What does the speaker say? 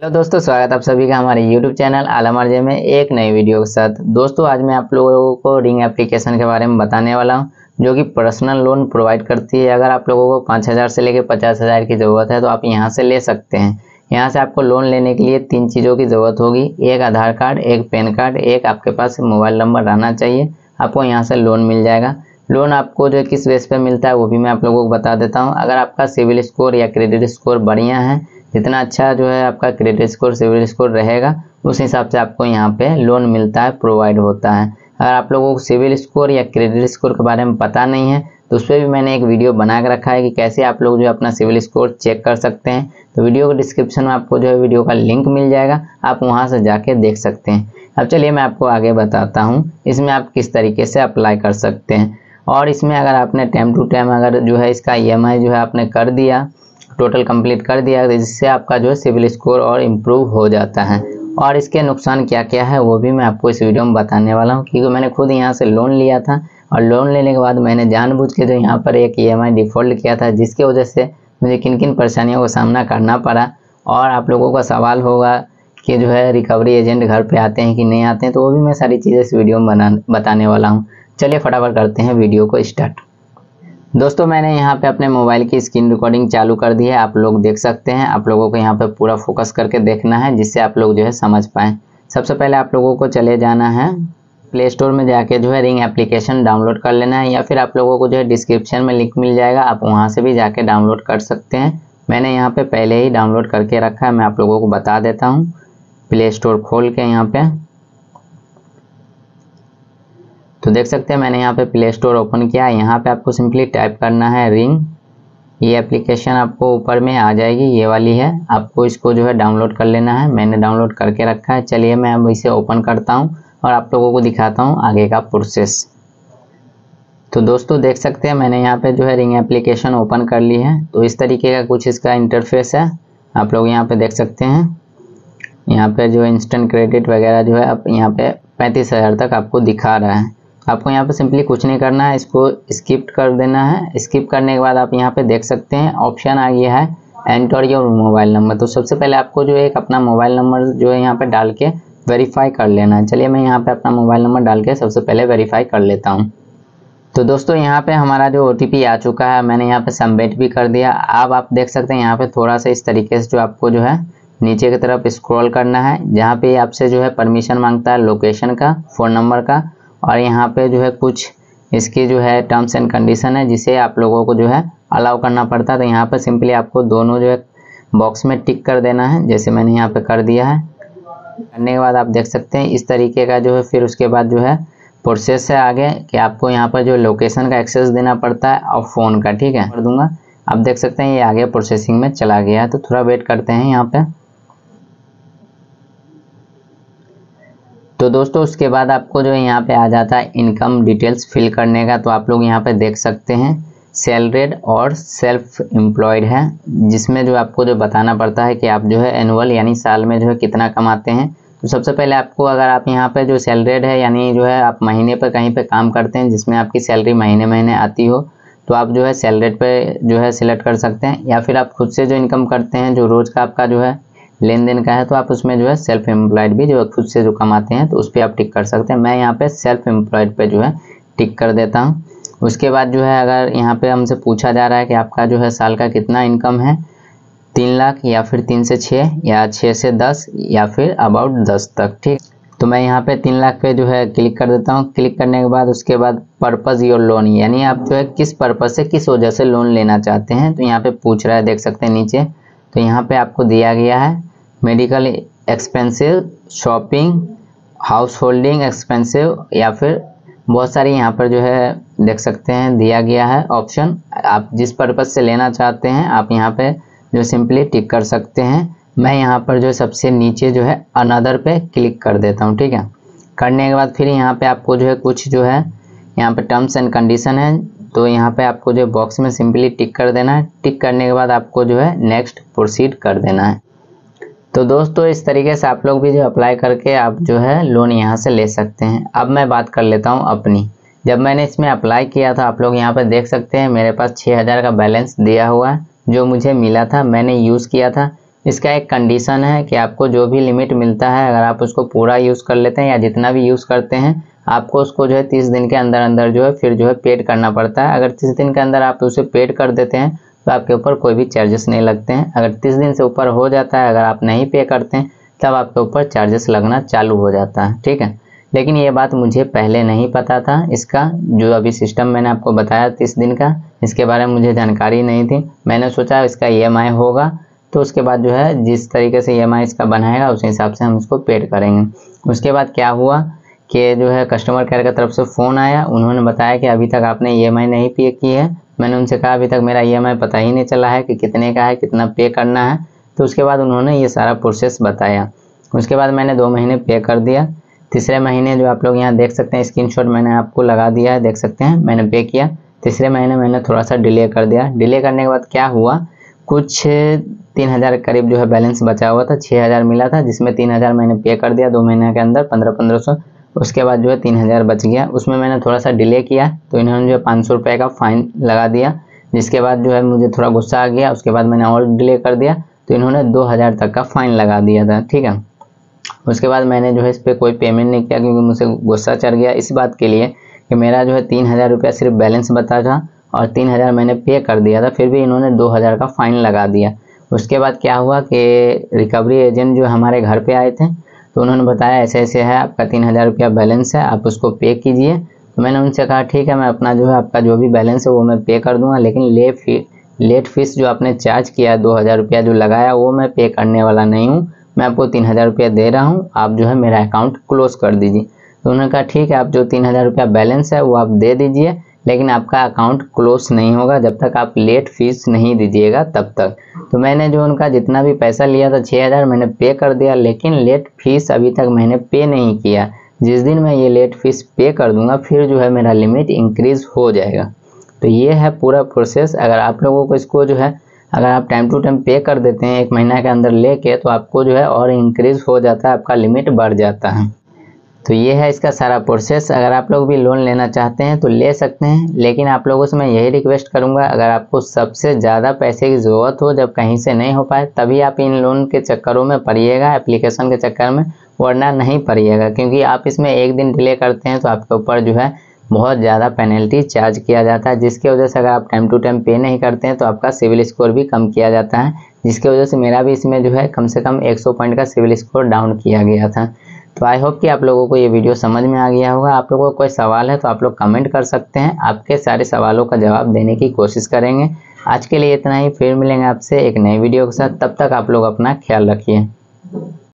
Hello दोस्तों, स्वागत आप सभी का हमारे यूट्यूब चैनल आलम अर्जे में एक नई वीडियो के साथ। दोस्तों, आज मैं आप लोगों को रिंग एप्लीकेशन के बारे में बताने वाला हूँ, जो कि पर्सनल लोन प्रोवाइड करती है। अगर आप लोगों को पाँच हज़ार से लेकर पचास हज़ार की ज़रूरत है तो आप यहाँ से ले सकते हैं। यहाँ से आपको लोन लेने के लिए तीन चीज़ों की ज़रूरत होगी। एक आधार कार्ड, एक पैन कार्ड, एक आपके पास मोबाइल नंबर रहना चाहिए। आपको यहाँ से लोन मिल जाएगा। लोन आपको जो किस बेस पर मिलता है, वो भी मैं आप लोगों को बता देता हूँ। अगर आपका सिविल स्कोर या क्रेडिट स्कोर बढ़िया है जितना अच्छा जो है आपका क्रेडिट स्कोर सिविल स्कोर रहेगा, उस हिसाब से आपको यहाँ पे लोन मिलता है प्रोवाइड होता है। अगर आप लोगों को सिविल स्कोर या क्रेडिट स्कोर के बारे में पता नहीं है तो उस पर भी मैंने एक वीडियो बना के रखा है कि कैसे आप लोग जो है अपना सिविल स्कोर चेक कर सकते हैं। तो वीडियो के डिस्क्रिप्शन में आपको जो है वीडियो का लिंक मिल जाएगा, आप वहाँ से जाके देख सकते हैं। अब चलिए मैं आपको आगे बताता हूँ, इसमें आप किस तरीके से अप्लाई कर सकते हैं। और इसमें अगर आपने टाइम टू टाइम अगर जो है इसका ई जो है आपने कर दिया टोटल कंप्लीट कर दिया जिससे आपका जो है सिविल स्कोर और इम्प्रूव हो जाता है। और इसके नुकसान क्या क्या है, वो भी मैं आपको इस वीडियो में बताने वाला हूँ, क्योंकि मैंने खुद यहाँ से लोन लिया था। और लोन लेने के बाद मैंने जानबूझ के जो यहाँ पर एक EMI डिफ़ॉल्ट किया था, जिसकी वजह से मुझे किन किन परेशानियों का सामना करना पड़ा। और आप लोगों का सवाल होगा कि जो है रिकवरी एजेंट घर पे आते हैं कि नहीं आते हैं तो वो भी मैं सारी चीज़ें इस वीडियो में बना, बताने वाला हूँ। चलिए फटाफट करते हैं वीडियो को स्टार्ट दोस्तों, मैंने यहाँ पे अपने मोबाइल की स्क्रीन रिकॉर्डिंग चालू कर दी है। आप लोग देख सकते हैं। आप लोगों को यहाँ पे पूरा फोकस करके देखना है, जिससे आप लोग जो है समझ पाएँ। सबसे पहले आप लोगों को चले जाना है। प्ले स्टोर में जाके जो है रिंग एप्लीकेशन डाउनलोड कर लेना है, या फिर आप लोगों को जो है डिस्क्रिप्शन में लिंक मिल जाएगा। आप वहाँ से भी जाके डाउनलोड कर सकते हैं। मैंने यहाँ पे पहले ही डाउनलोड करके रखा है। मैं आप लोगों को बता देता हूँ। प्ले स्टोर खोल के यहाँ पे। तो देख सकते हैं मैंने यहाँ पे प्ले स्टोर ओपन किया यहाँ पे आपको सिंपली टाइप करना है रिंग ये एप्लीकेशन आपको ऊपर में आ जाएगी, ये वाली है। आपको इसको जो है डाउनलोड कर लेना है। मैंने डाउनलोड करके रखा है। चलिए मैं अब इसे ओपन करता हूँ और आप लोगों को दिखाता हूँ आगे का प्रोसेस तो दोस्तों देख सकते हैं मैंने यहाँ पे जो है रिंग एप्लीकेशन ओपन कर ली है। तो इस तरीके का कुछ इसका इंटरफेस है। आप लोग यहाँ पे देख सकते हैं। यहाँ पे जो इंस्टेंट क्रेडिट वगैरह जो है आप यहाँ पे पैंतीस हज़ार तक आपको दिखा रहा है। आपको यहाँ पे सिंपली कुछ नहीं करना है, इसको स्किप कर देना है। स्किप करने के बाद आप यहाँ पे देख सकते हैं ऑप्शन आ गया है एंटर योर मोबाइल नंबर तो सबसे पहले आपको जो है अपना मोबाइल नंबर जो है यहाँ पे डाल के वेरीफाई कर लेना है। चलिए मैं यहाँ पे अपना मोबाइल नंबर डाल के सबसे पहले वेरीफाई कर लेता हूँ। तो दोस्तों, यहाँ पे हमारा जो ओटीपी आ चुका है, मैंने यहाँ पे सबमिट भी कर दिया। अब आप देख सकते हैं, यहाँ पे थोड़ा सा इस तरीके से जो आपको जो है नीचे की तरफ़ स्क्रॉल करना है, जहाँ पे आपसे जो है परमिशन माँगता है लोकेशन का फ़ोन नंबर का। और यहाँ पे जो है कुछ इसकी जो है टर्म्स एंड कंडीशन है, जिसे आप लोगों को जो है अलाउ करना पड़ता है। तो यहाँ पर सिंपली आपको दोनों जो है बॉक्स में टिक कर देना है, जैसे मैंने यहाँ पे कर दिया है। करने के बाद आप देख सकते हैं, इस तरीके का जो है फिर उसके बाद जो है प्रोसेस है आगे, कि आपको यहाँ पर जो लोकेशन का एक्सेस देना पड़ता है, और फ़ोन का, ठीक है? कर दूँगा। आप देख सकते हैं, ये आगे प्रोसेसिंग में चला गया है। तो थोड़ा वेट करते हैं यहाँ पे। तो दोस्तों, उसके बाद आपको जो है यहाँ पे आ जाता है इनकम डिटेल्स फिल करने का। तो आप लोग यहाँ पे देख सकते हैं सैलरेड और सेल्फ एम्प्लॉयड है, जिसमें जो आपको जो बताना पड़ता है कि आप जो है एनुअल यानी साल में जो है कितना कमाते हैं। तो सबसे पहले आपको अगर आप यहाँ पे जो सैलरेड है, यानी जो है आप महीने पर कहीं पे काम करते हैं, जिसमें आपकी सैलरी महीने महीने आती हो तो आप जो है सैलरेड पे जो है सिलेक्ट कर सकते हैं। या फिर आप खुद से जो इनकम करते हैं, जो रोज़ का आपका जो है लेन देन का है तो आप उसमें जो है सेल्फ एम्प्लॉयड भी जो खुद से जो कमाते हैं तो उस पर आप टिक कर सकते हैं। मैं यहाँ पे सेल्फ एम्प्लॉयड पे जो है टिक कर देता हूँ। उसके बाद जो है अगर यहाँ पे हमसे पूछा जा रहा है कि आपका जो है साल का कितना इनकम है, तीन लाख या फिर तीन से छः या छः से दस या फिर अबाउट दस तक, ठीक? तो मैं यहाँ पे तीन लाख पे जो है क्लिक कर देता हूँ। क्लिक करने के बाद उसके बाद पर्पज़ योर लोन यानी आप जो है किस पर्पज़ से, किस वजह से लोन लेना चाहते हैं तो यहाँ पे पूछ रहा है, देख सकते हैं नीचे। तो यहाँ पे आपको दिया गया है medical expensive shopping house holding expensive या फिर बहुत सारी यहाँ पर जो है देख सकते हैं, दिया गया है ऑप्शन आप जिस पर्पज़ से लेना चाहते हैं, आप यहाँ पे जो सिंपली टिक कर सकते हैं। मैं यहाँ पर जो सबसे नीचे जो है अनदर पे क्लिक कर देता हूँ, ठीक है? करने के बाद फिर यहाँ पे आपको जो है कुछ जो है, यहाँ पे टर्म्स एंड कंडीशन है तो यहाँ पे आपको जो बॉक्स में सिंपली टिक कर देना है। टिक करने के बाद आपको जो है नेक्स्ट प्रोसीड कर देना है। तो दोस्तों, इस तरीके से आप लोग भी जो अप्लाई करके आप जो है लोन यहाँ से ले सकते हैं। अब मैं बात कर लेता हूँ अपनी। जब मैंने इसमें अप्लाई किया था, आप लोग यहाँ पर देख सकते हैं, मेरे पास छः हज़ार का बैलेंस दिया हुआ है, जो मुझे मिला था, मैंने यूज़ किया था। इसका एक कंडीशन है कि आपको जो भी लिमिट मिलता है, अगर आप उसको पूरा यूज़ कर लेते हैं या जितना भी यूज़ करते हैं, आपको उसको जो है तीस दिन के अंदर अंदर जो है फिर जो है पेड करना पड़ता है। अगर तीस दिन के अंदर आप उसे पेड कर देते हैं तो आपके ऊपर कोई भी चार्जेस नहीं लगते हैं। अगर तीस दिन से ऊपर हो जाता है, अगर आप नहीं पे करते हैं, तब आपके ऊपर चार्जेस लगना चालू हो जाता है, ठीक है? लेकिन ये बात मुझे पहले नहीं पता था। इसका जो अभी सिस्टम मैंने आपको बताया तीस दिन का, इसके बारे में मुझे जानकारी नहीं थी। मैंने सोचा इसका ईएमआई होगा तो उसके बाद जो है, जिस तरीके से ईएमआई इसका बनाएगा, उस हिसाब से हम इसको पेड करेंगे। उसके बाद क्या हुआ कि जो है कस्टमर केयर की तरफ़ से फ़ोन आया। उन्होंने बताया कि अभी तक आपने ईएमआई नहीं पे की है। मैंने उनसे कहा, अभी तक मेरा ईएमआई पता ही नहीं चला है कि कितने का है, कितना पे करना है। तो उसके बाद उन्होंने ये सारा प्रोसेस बताया। उसके बाद मैंने दो महीने पे कर दिया। तीसरे महीने जो आप लोग यहाँ देख सकते हैं स्क्रीनशॉट मैंने आपको लगा दिया है, देख सकते हैं, मैंने पे किया। तीसरे महीने मैंने थोड़ा सा डिले कर दिया। डिले करने के बाद क्या हुआ? कुछ तीन हज़ार करीब जो है बैलेंस बचा हुआ था छः हज़ार मिला था, जिसमें तीन हज़ार मैंने पे कर दिया दो महीने के अंदर पंद्रह पंद्रह सौ। उसके बाद जो है तीन हज़ार बच गया। उसमें मैंने थोड़ा सा डिले किया तो इन्होंने जो है पाँच सौ रुपये का फ़ाइन लगा दिया। जिसके बाद जो है मुझे थोड़ा गुस्सा आ गया, उसके बाद मैंने और डिले कर दिया तो इन्होंने दो हज़ार तक का फ़ाइन लगा दिया था, ठीक है? उसके बाद मैंने जो है इस पर कोई पेमेंट नहीं किया, क्योंकि मुझे गुस्सा चढ़ गया इस बात के लिए कि मेरा जो है तीन हज़ार रुपया सिर्फ़ बैलेंस बता था और तीन हज़ार मैंने पे कर दिया था, फिर भी इन्होंने दो हज़ार का फ़ाइन लगा दिया। उसके बाद क्या हुआ कि रिकवरी एजेंट जो हमारे घर पे आए थे तो उन्होंने बताया, ऐसे ऐसे है, आपका तीन हज़ार रुपया बैलेंस है, आप उसको पे कीजिए। तो मैंने उनसे कहा, ठीक है, मैं अपना जो है, आपका जो भी बैलेंस है, वो मैं पे कर दूँगा, लेकिन ले फ़ी लेट फ़ीस जो आपने चार्ज किया, दो हज़ार रुपया जो लगाया, वो मैं पे करने वाला नहीं हूँ। मैं आपको तीन हज़ार रुपया दे रहा हूँ, आप जो है मेरा अकाउंट क्लोज कर दीजिए। तो उन्होंने कहा, ठीक है, आप जो तीन हज़ार रुपया बैलेंस है, वो आप दे दीजिए, लेकिन आपका अकाउंट क्लोज नहीं होगा, जब तक आप लेट फ़ीस नहीं दीजिएगा, तब तक। तो मैंने जो उनका जितना भी पैसा लिया था छः हज़ार मैंने पे कर दिया, लेकिन लेट फ़ीस अभी तक मैंने पे नहीं किया। जिस दिन मैं ये लेट फ़ीस पे कर दूँगा, फिर जो है मेरा लिमिट इंक्रीज़ हो जाएगा। तो ये है पूरा प्रोसेस अगर आप लोगों को इसको जो है, अगर आप टाइम टू टाइम पे कर देते हैं, एक महीना के अंदर लेके तो आपको जो है और इंक्रीज हो जाता है, आपका लिमिट बढ़ जाता है। तो ये है इसका सारा प्रोसेस अगर आप लोग भी लोन लेना चाहते हैं तो ले सकते हैं, लेकिन आप लोगों से मैं यही रिक्वेस्ट करूँगा, अगर आपको सबसे ज़्यादा पैसे की ज़रूरत हो, जब कहीं से नहीं हो पाए, तभी आप इन लोन के चक्करों में पड़िएगा एप्लीकेशन के चक्कर में, वरना नहीं पड़िएगा क्योंकि आप इसमें एक दिन डिले करते हैं तो आपके ऊपर जो है बहुत ज़्यादा पेनल्टी चार्ज किया जाता है, जिसकी वजह से अगर आप टाइम टू टाइम पे नहीं करते हैं तो आपका सिविल स्कोर भी कम किया जाता है, जिसकी वजह से मेरा भी इसमें जो है कम से कम 100 पॉइंट का सिविल स्कोर डाउन किया गया था। तो आई होप कि आप लोगों को ये वीडियो समझ में आ गया होगा। आप लोगों को कोई सवाल है तो आप लोग कमेंट कर सकते हैं। आपके सारे सवालों का जवाब देने की कोशिश करेंगे। आज के लिए इतना ही। फिर मिलेंगे आपसे एक नई वीडियो के साथ। तब तक आप लोग अपना ख्याल रखिए।